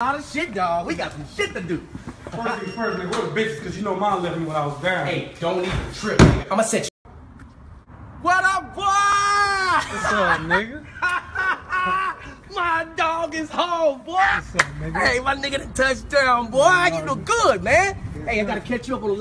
lot of shit, dog. We got some shit to do. First thing, first, nigga, what the bitches, cause you know mom left me when I was down. Hey, don't even trip. I'ma set you. What up, boy? What's up, nigga? my dog is home, boy. What's up, nigga? Hey, my nigga done touchdown, boy. You look good, man. Hey, I gotta catch you up on a lot.